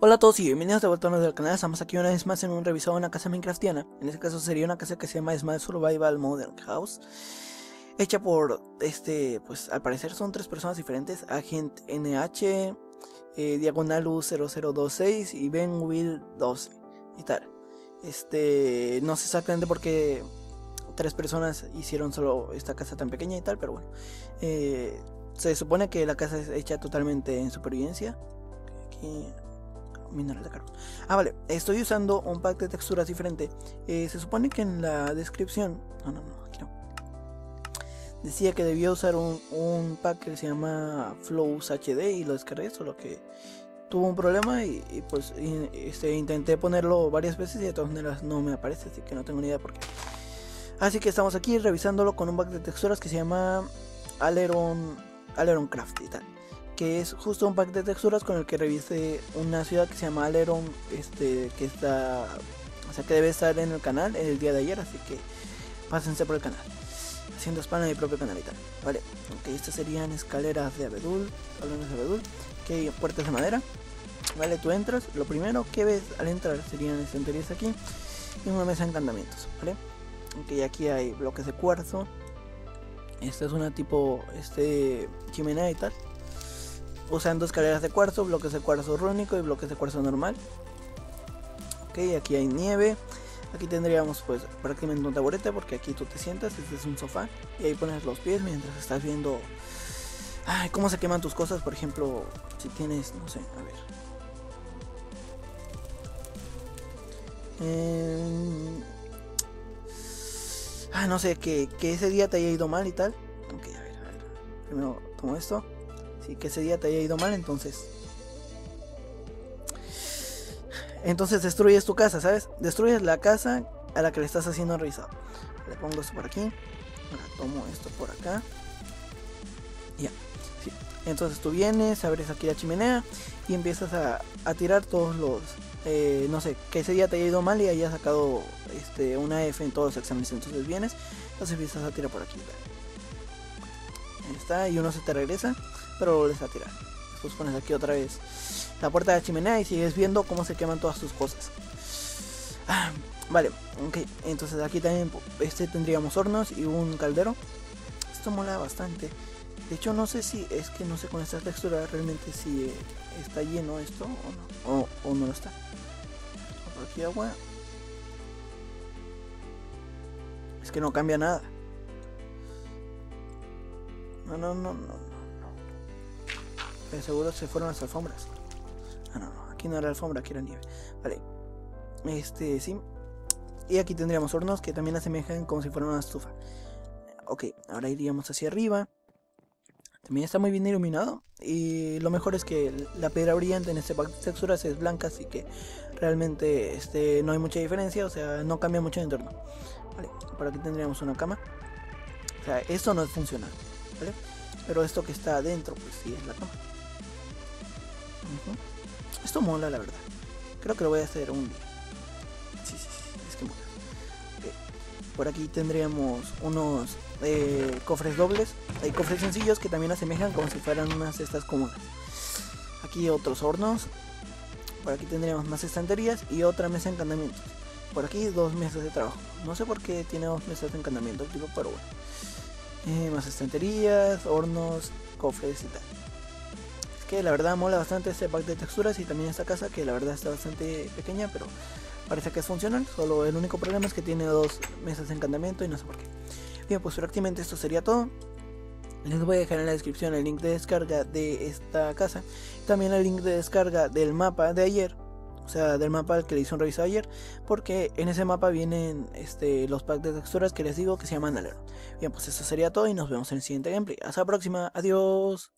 Hola a todos y bienvenidos de vuelta a nuestro canal. Estamos aquí una vez más en un revisado de una casa minecraftiana. En este caso sería una casa que se llama Small Survival Modern House. Hecha por, este, pues al parecer son tres personas diferentes. Agent NH, eh, Diagonal U0026 y Ben Will 12. Y tal. Este, no sé exactamente por qué tres personas hicieron solo esta casa tan pequeña y tal, pero bueno. Eh, se supone que la casa es hecha totalmente en supervivencia. Aquí mineral de carbón. Ah, vale, estoy usando un pack de texturas diferente. Eh, se supone que en la descripción. No, no, no, aquí no. Decía que debía usar un, pack que se llama Flows HD y lo descargué, solo que tuvo un problema y, pues este, intenté ponerlo varias veces y de todas maneras no me aparece, así que no tengo ni idea por qué. Así que estamos aquí revisándolo con un pack de texturas que se llama Aleron, Aleron Craft y tal que es justo un pack de texturas con el que revise una ciudad que se llama Aleron, este, que está, o sea, que debe estar en el canal el día de ayer, así que pásense por el canal, haciendo spam en mi propio canal y tal, vale, ok, estas serían escaleras de abedul, de abedul, que hay puertas de madera, vale, tú entras, lo primero que ves al entrar serían estanterías aquí y una mesa de encantamientos, vale, ok, aquí hay bloques de cuarzo, esta es una tipo, este, chimenea y tal, usando escaleras de cuarzo, bloques de cuarzo rúnico y bloques de cuarzo normal. Ok, aquí hay nieve. Aquí tendríamos pues prácticamente un taburete porque aquí tú te sientas, este es un sofá y ahí pones los pies mientras estás viendo ay, cómo se queman tus cosas, por ejemplo, si tienes, no sé, a ver. Eh... Ah, no sé, que, que ese día te haya ido mal y tal. Ok, a ver, a ver. Primero tomo esto. Sí, que ese día te haya ido mal, entonces. Entonces destruyes tu casa, ¿sabes? Destruyes la casa a la que le estás haciendo revisado. Le pongo esto por aquí. Ahora tomo esto por acá. Ya. Entonces tú vienes, abres aquí la chimenea y empiezas a, a tirar todos los. Eh, no sé, que ese día te haya ido mal y hayas sacado este, una F en todos los exámenes. Entonces vienes, entonces empiezas a tirar por aquí. Ahí está, y uno se te regresa pero vuelves a tirar. Después pones aquí otra vez la puerta de la chimenea y sigues viendo cómo se queman todas tus cosas. Ah, vale, ok. Entonces aquí también este tendríamos hornos y un caldero. Esto mola bastante. De hecho no sé si es que no sé con esta textura realmente si eh, está lleno esto o no. O, o no lo está. Por aquí agua. Es que no cambia nada. No, no, no, no. Seguro se fueron las alfombras. Ah, no, no, aquí no era alfombra, aquí era nieve. Vale. Este, sí. Y aquí tendríamos hornos que también asemejan como si fueran una estufa. Ok, ahora iríamos hacia arriba. También está muy bien iluminado. Y lo mejor es que la piedra brillante en este pack de texturas es blanca, así que realmente este, no hay mucha diferencia. O sea, no cambia mucho el entorno. Vale, por aquí tendríamos una cama. O sea, esto no es funcional. ¿Vale? Pero esto que está adentro, pues sí es la cama. Esto mola, la verdad. Creo que lo voy a hacer un día. Sí, sí, es que mola. Okay. Por aquí tendríamos unos eh, cofres dobles. Hay cofres sencillos que también asemejan como si fueran unas cestas comunes. Aquí otros hornos. Por aquí tendríamos más estanterías y otra mesa de encantamientos. Por aquí dos mesas de trabajo. No sé por qué tiene dos mesas de encantamiento, tipo, pero bueno. Eh, más estanterías, hornos, cofres y tal que la verdad mola bastante este pack de texturas y también esta casa que la verdad está bastante pequeña pero parece que es funcional solo el único problema es que tiene dos mesas de encantamiento y no sé por qué bien pues prácticamente esto sería todo les voy a dejar en la descripción el link de descarga de esta casa también el link de descarga del mapa de ayer o sea, del mapa al que le hice un reviso ayer, porque en ese mapa vienen este, los packs de texturas que les digo que se llaman Alero. Bien, pues eso sería todo y nos vemos en el siguiente gameplay. Hasta la próxima, adiós.